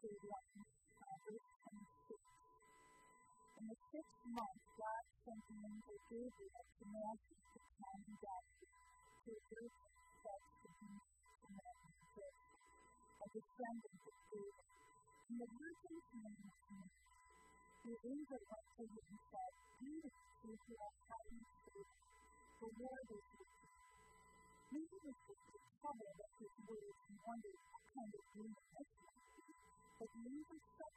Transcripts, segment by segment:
In the sixth month, God sent an angel Gabriel to Magi, the town of Galilee, to a group of such the beast the man Jesus, a descendant of David. And the virgin's name was Mary. The angel went to him and said, Beautiful Greetings, Israel, highly favored. The Lord is with you. Mary was troubled at his words and wondered what kind of dream this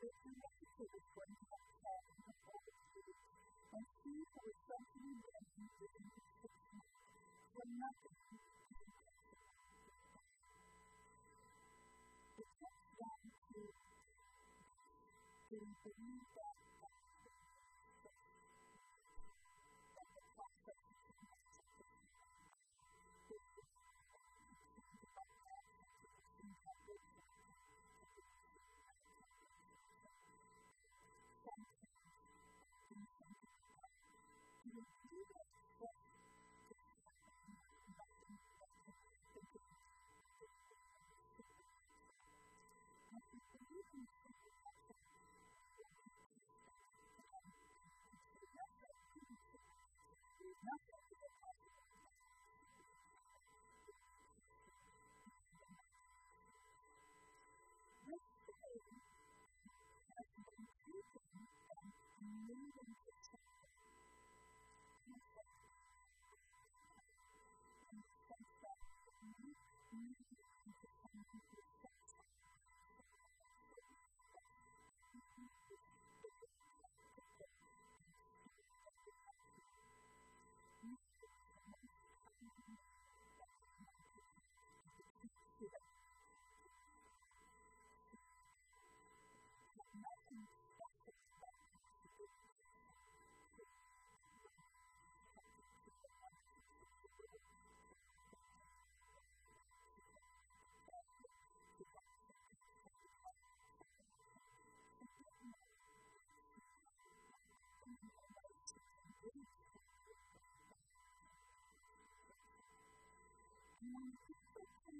this relationship is going to have to in the multitude. And he who is something that he did in the sixth for nothing to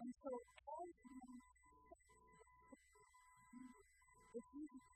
And so, you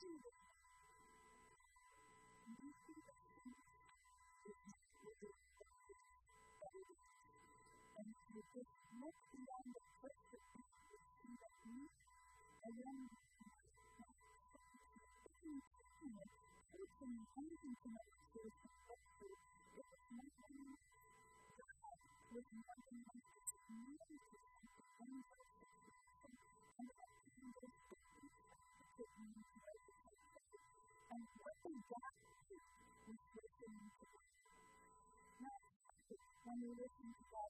do anything to to that and to God. When we listen to God,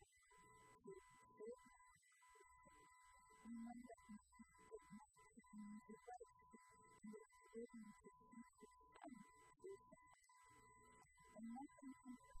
And that's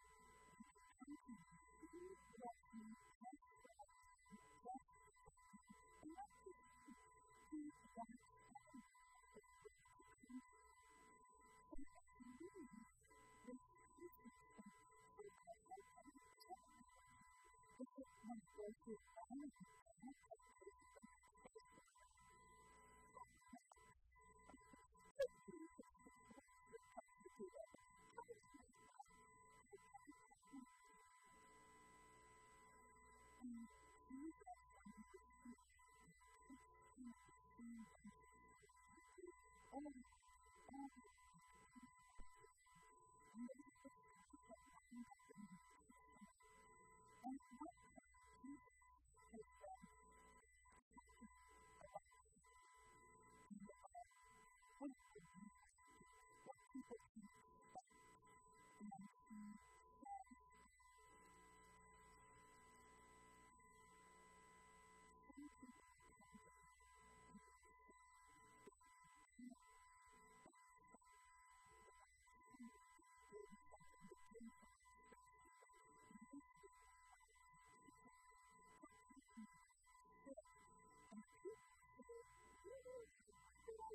我是什么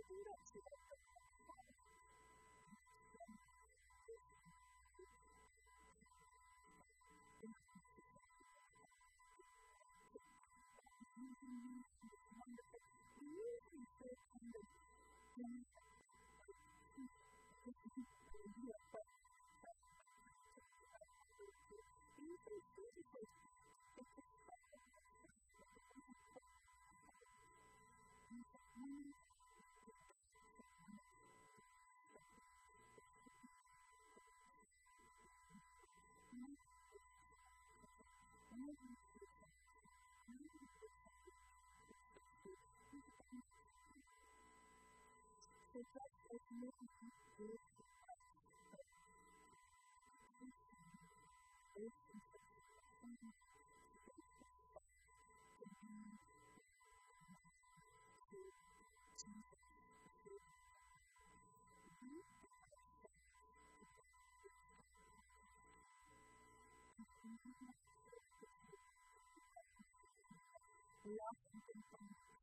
do that to love and